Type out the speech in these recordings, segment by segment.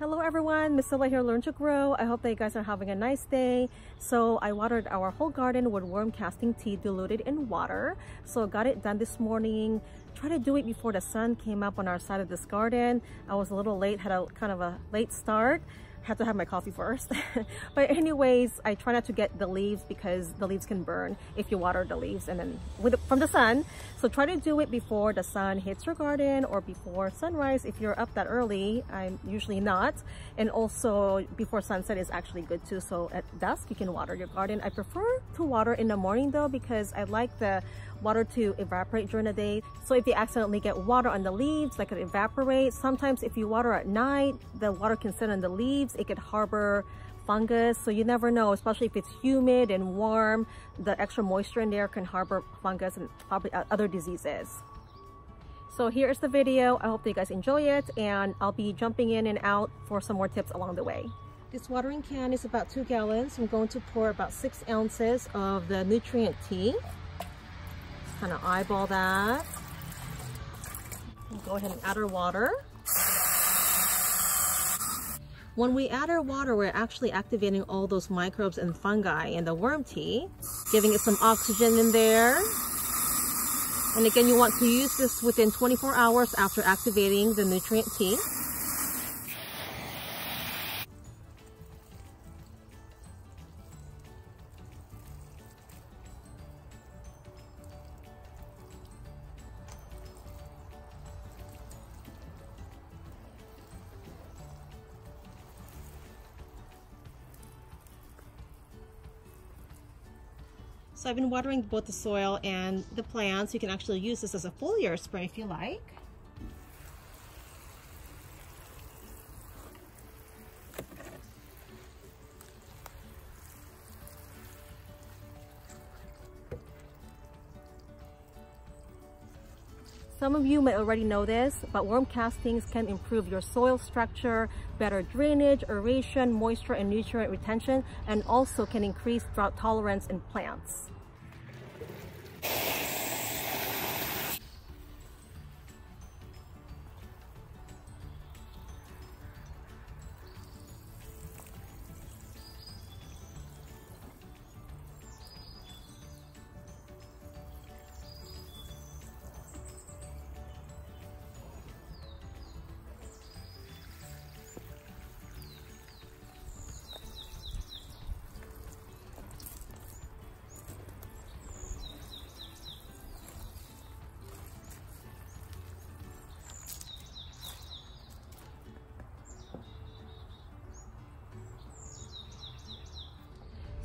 Hello everyone, Misilla here, Learn to Grow. I hope that you guys are having a nice day. So I watered our whole garden with worm casting tea diluted in water. So got it done this morning. Try to do it before the sun came up on our side of this garden. I was a little late, had a kind of a late start had to have my coffee first. but anyways, I try not to get the leaves because the leaves can burn if you water the leaves and then with from the sun. So try to do it before the sun hits your garden or before sunrise if you're up that early. I'm usually not. And also before sunset is actually good too. So at dusk you can water your garden. I prefer to water in the morning though because I like the water to evaporate during the day. So if you accidentally get water on the leaves, that could evaporate. Sometimes if you water at night, the water can sit on the leaves. It could harbor fungus. So you never know, especially if it's humid and warm, the extra moisture in there can harbor fungus and probably other diseases. So here is the video. I hope that you guys enjoy it and I'll be jumping in and out for some more tips along the way. This watering can is about two gallons. I'm going to pour about six ounces of the nutrient tea kind of eyeball that. Go ahead and add our water. When we add our water, we're actually activating all those microbes and fungi in the worm tea, giving it some oxygen in there. And again, you want to use this within 24 hours after activating the nutrient tea. So I've been watering both the soil and the plants. You can actually use this as a foliar spray if you like. Some of you may already know this, but worm castings can improve your soil structure, better drainage, aeration, moisture and nutrient retention, and also can increase drought tolerance in plants.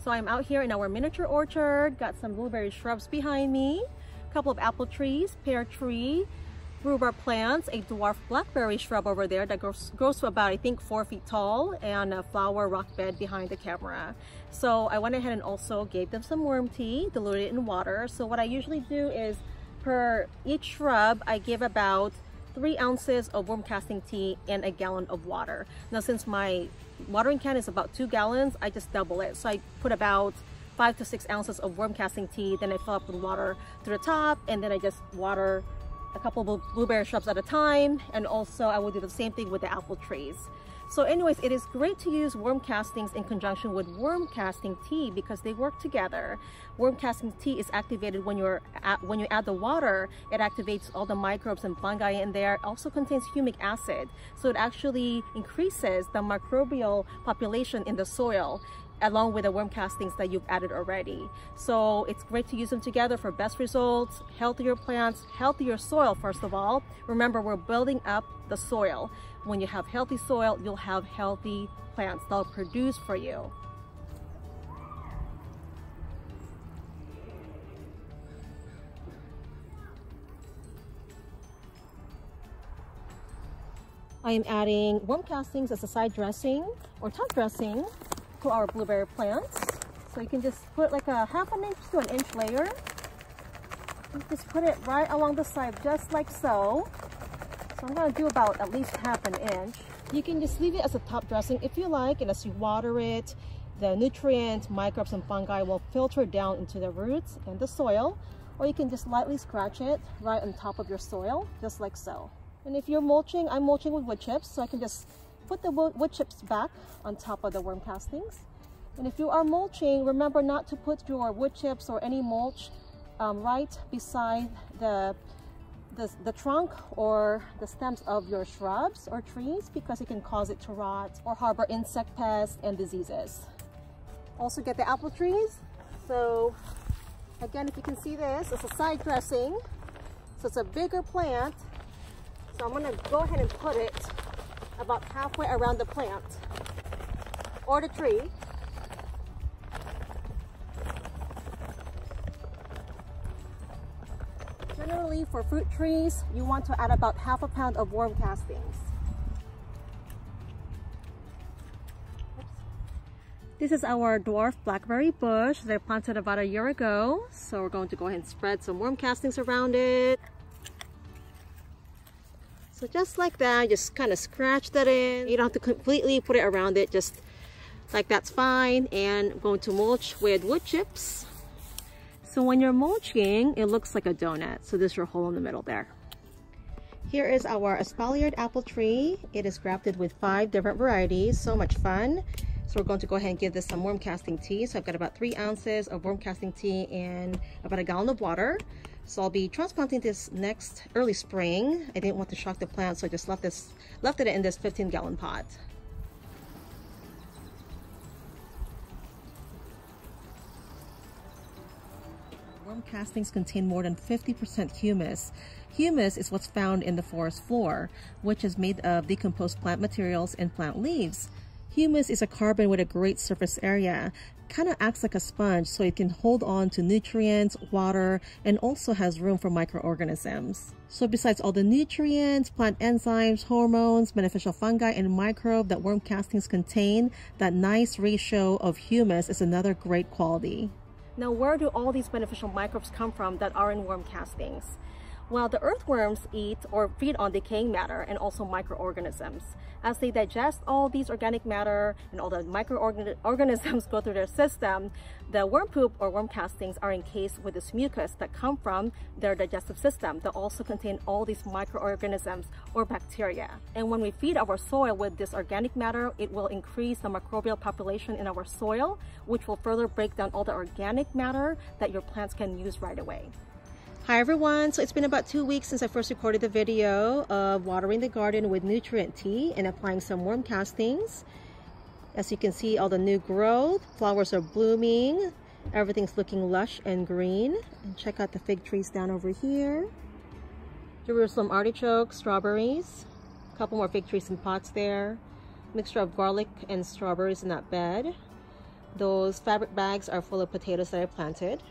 So I'm out here in our miniature orchard, got some blueberry shrubs behind me, a couple of apple trees, pear tree, rhubarb plants, a dwarf blackberry shrub over there that grows, grows to about, I think, four feet tall, and a flower rock bed behind the camera. So I went ahead and also gave them some worm tea, diluted in water. So what I usually do is per each shrub, I give about three ounces of worm casting tea and a gallon of water. Now, since my watering can is about two gallons, I just double it. So I put about five to six ounces of worm casting tea, then I fill up with water to the top, and then I just water a couple of blueberry shrubs at a time. And also I will do the same thing with the apple trees. So anyways, it is great to use worm castings in conjunction with worm casting tea because they work together. Worm casting tea is activated when you're at, when you add the water, it activates all the microbes and fungi in there. It also contains humic acid. So it actually increases the microbial population in the soil along with the worm castings that you've added already. So it's great to use them together for best results, healthier plants, healthier soil first of all. Remember, we're building up the soil. When you have healthy soil, you'll have healthy plants that'll produce for you. I am adding worm castings as a side dressing or top dressing our blueberry plants. So you can just put like a half an inch to an inch layer. just put it right along the side just like so. So I'm gonna do about at least half an inch. You can just leave it as a top dressing if you like and as you water it, the nutrients, microbes and fungi will filter down into the roots and the soil or you can just lightly scratch it right on top of your soil just like so. And if you're mulching, I'm mulching with wood chips so I can just put the wood chips back on top of the worm castings. And if you are mulching, remember not to put your wood chips or any mulch um, right beside the, the, the trunk or the stems of your shrubs or trees because it can cause it to rot or harbor insect pests and diseases. Also get the apple trees. So again, if you can see this, it's a side dressing. So it's a bigger plant. So I'm gonna go ahead and put it about halfway around the plant or the tree. Generally for fruit trees, you want to add about half a pound of worm castings. This is our dwarf blackberry bush that I planted about a year ago. So we're going to go ahead and spread some worm castings around it. So just like that, just kind of scratch that in. You don't have to completely put it around it, just like that's fine. And I'm going to mulch with wood chips. So when you're mulching, it looks like a donut. So there's your hole in the middle there. Here is our espaliered apple tree. It is grafted with five different varieties. So much fun. So we're going to go ahead and give this some worm casting tea. So I've got about three ounces of worm casting tea and about a gallon of water. So I'll be transplanting this next early spring. I didn't want to shock the plant, so I just left this left it in this 15 gallon pot. Worm castings contain more than 50% humus. Humus is what's found in the forest floor, which is made of decomposed plant materials and plant leaves. Humus is a carbon with a great surface area, kind of acts like a sponge so it can hold on to nutrients, water, and also has room for microorganisms. So besides all the nutrients, plant enzymes, hormones, beneficial fungi, and microbe that worm castings contain, that nice ratio of humus is another great quality. Now where do all these beneficial microbes come from that are in worm castings? Well, the earthworms eat or feed on decaying matter and also microorganisms. As they digest all these organic matter and all the microorganisms go through their system, the worm poop or worm castings are encased with this mucus that come from their digestive system that also contain all these microorganisms or bacteria. And when we feed our soil with this organic matter, it will increase the microbial population in our soil, which will further break down all the organic matter that your plants can use right away. Hi everyone, so it's been about two weeks since I first recorded the video of watering the garden with nutrient tea and applying some worm castings. As you can see, all the new growth, flowers are blooming, everything's looking lush and green. And check out the fig trees down over here. Jerusalem artichokes, strawberries, a couple more fig trees in pots there. Mixture of garlic and strawberries in that bed. Those fabric bags are full of potatoes that I planted.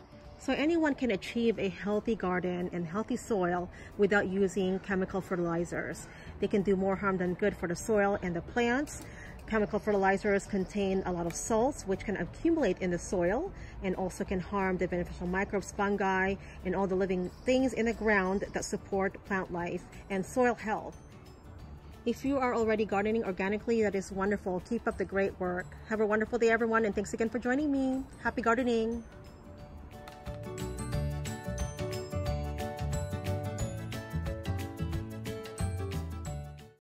So anyone can achieve a healthy garden and healthy soil without using chemical fertilizers. They can do more harm than good for the soil and the plants. Chemical fertilizers contain a lot of salts which can accumulate in the soil and also can harm the beneficial microbes, fungi, and all the living things in the ground that support plant life and soil health. If you are already gardening organically, that is wonderful. Keep up the great work. Have a wonderful day, everyone, and thanks again for joining me. Happy gardening!